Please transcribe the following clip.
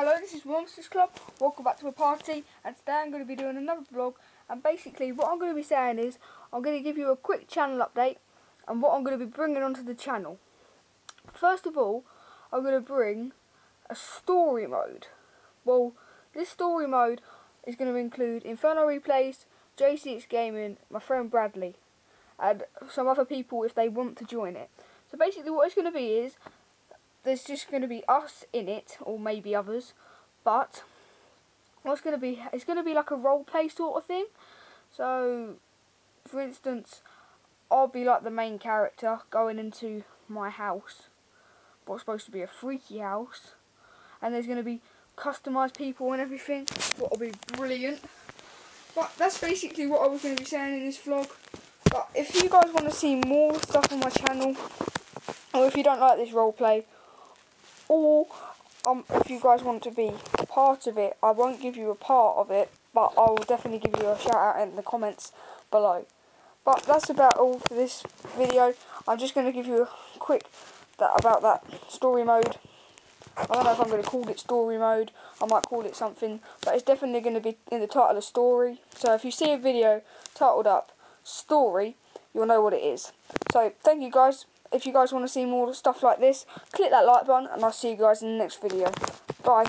Hello, this is Monsters Club. Welcome back to a party, and today I'm going to be doing another vlog. And basically, what I'm going to be saying is, I'm going to give you a quick channel update and what I'm going to be bringing onto the channel. First of all, I'm going to bring a story mode. Well, this story mode is going to include Inferno Replays, JCX Gaming, my friend Bradley, and some other people if they want to join it. So basically, what it's going to be is there's just going to be us in it, or maybe others, but what's going to be, it's going to be like a role play sort of thing. So, for instance, I'll be like the main character going into my house, what's supposed to be a freaky house, and there's going to be customised people and everything, what will be brilliant. But that's basically what I was going to be saying in this vlog. But if you guys want to see more stuff on my channel, or if you don't like this roleplay, or um, if you guys want to be part of it, I won't give you a part of it, but I will definitely give you a shout out in the comments below. But that's about all for this video. I'm just going to give you a quick that about that story mode. I don't know if I'm going to call it story mode. I might call it something, but it's definitely going to be in the title of story. So if you see a video titled up story, you'll know what it is. So thank you guys if you guys want to see more stuff like this, click that like button and I'll see you guys in the next video. Bye.